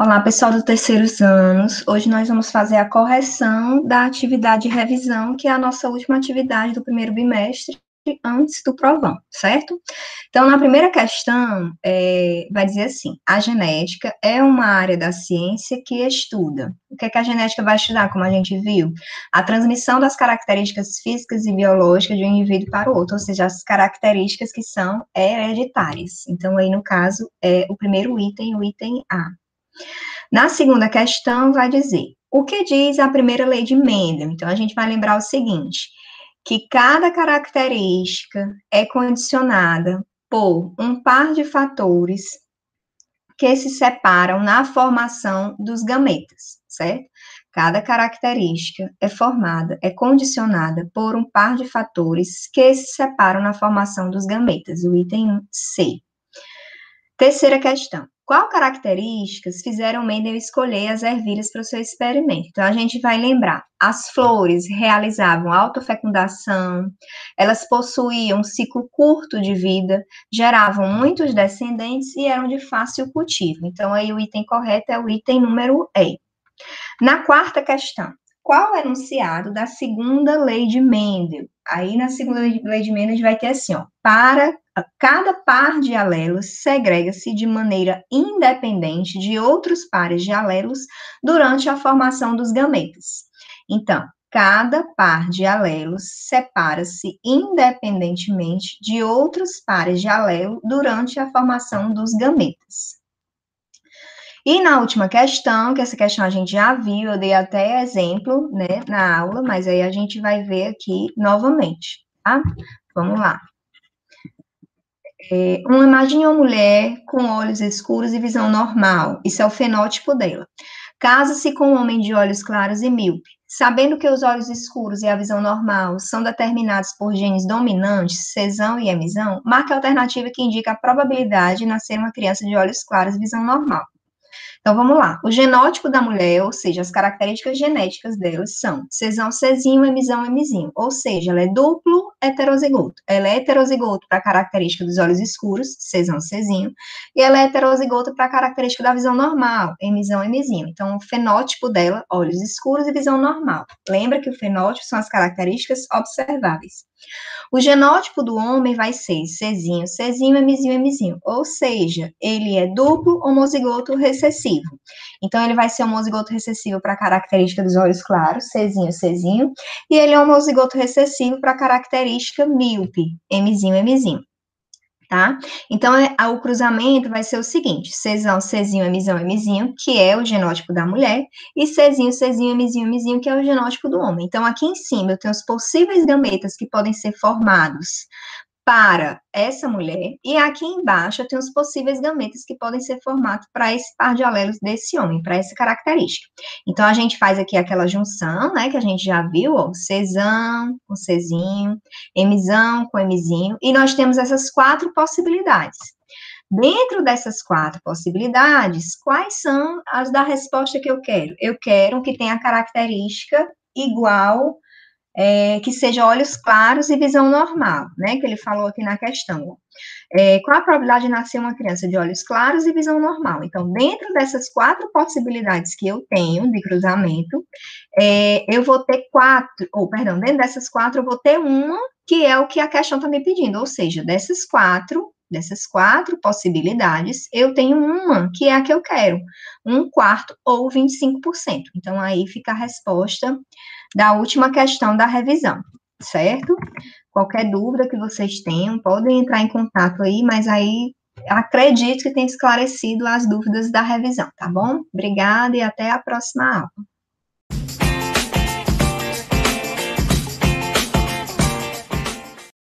Olá, pessoal dos terceiros anos. Hoje nós vamos fazer a correção da atividade de revisão, que é a nossa última atividade do primeiro bimestre, antes do provão, certo? Então, na primeira questão, é, vai dizer assim: a genética é uma área da ciência que estuda. O que, é que a genética vai estudar, como a gente viu? A transmissão das características físicas e biológicas de um indivíduo para o outro, ou seja, as características que são hereditárias. Então, aí, no caso, é o primeiro item, o item A. Na segunda questão, vai dizer o que diz a primeira lei de Mendel. Então, a gente vai lembrar o seguinte: que cada característica é condicionada por um par de fatores que se separam na formação dos gametas, certo? Cada característica é formada, é condicionada por um par de fatores que se separam na formação dos gametas, o item C. Terceira questão. Qual características fizeram Mendel escolher as ervilhas para o seu experimento? Então, a gente vai lembrar: as flores realizavam autofecundação, elas possuíam um ciclo curto de vida, geravam muitos descendentes e eram de fácil cultivo. Então, aí o item correto é o item número E. Na quarta questão, qual é o enunciado da segunda lei de Mendel? Aí, na segunda lei de Mendel, a gente vai ter assim, ó, para cada par de alelos segrega-se de maneira independente de outros pares de alelos durante a formação dos gametas. Então, cada par de alelos separa-se independentemente de outros pares de alelo durante a formação dos gametas. E na última questão, que essa questão a gente já viu, eu dei até exemplo, né, na aula, mas aí a gente vai ver aqui novamente, tá? Vamos lá. É, uma, imagine uma mulher com olhos escuros e visão normal. Isso é o fenótipo dela. Casa-se com um homem de olhos claros e míope. Sabendo que os olhos escuros e a visão normal são determinados por genes dominantes, cesão e emisão, marque a alternativa que indica a probabilidade de nascer uma criança de olhos claros e visão normal. Então vamos lá. O genótipo da mulher, ou seja, as características genéticas dela são cesão Czinho, emisão Mzinho, ou seja, ela é duplo heterozigoto. Ela é heterozigoto para a característica dos olhos escuros, cesão Czinho, e ela é heterozigoto para a característica da visão normal, emisão Mzinho. Então o fenótipo dela, olhos escuros e visão normal. Lembra que o fenótipo são as características observáveis. O genótipo do homem vai ser Czinho, Czinho, Mzinho, Mzinho, ou seja, ele é duplo homozigoto recessivo. Então, ele vai ser homozigoto recessivo para a característica dos olhos claros, Czinho, Czinho, e ele é homozigoto recessivo para a característica míope, Mzinho, Mzinho tá? Então, é, o cruzamento vai ser o seguinte, Czão, Czinho, Mzão, Mzinho, que é o genótipo da mulher, e Czinho, Czinho, Mzinho, Mzinho, que é o genótipo do homem. Então, aqui em cima eu tenho os possíveis gametas que podem ser formados para essa mulher, e aqui embaixo eu tenho os possíveis gametas que podem ser formados para esse par de alelos desse homem, para essa característica. Então, a gente faz aqui aquela junção, né, que a gente já viu, ó, Czão com Czinho, Mzão com Mzinho, e nós temos essas quatro possibilidades. Dentro dessas quatro possibilidades, quais são as da resposta que eu quero? Eu quero que tenha a característica igual é, que seja olhos claros e visão normal, né? Que ele falou aqui na questão. É, qual a probabilidade de nascer uma criança de olhos claros e visão normal? Então, dentro dessas quatro possibilidades que eu tenho de cruzamento, é, eu vou ter quatro, ou perdão, dentro dessas quatro eu vou ter uma que é o que a questão está me pedindo, ou seja, dessas quatro, dessas quatro possibilidades, eu tenho uma que é a que eu quero, um quarto ou 25%. Então, aí fica a resposta da última questão da revisão, certo? Qualquer dúvida que vocês tenham, podem entrar em contato aí, mas aí acredito que tem esclarecido as dúvidas da revisão, tá bom? Obrigada e até a próxima aula.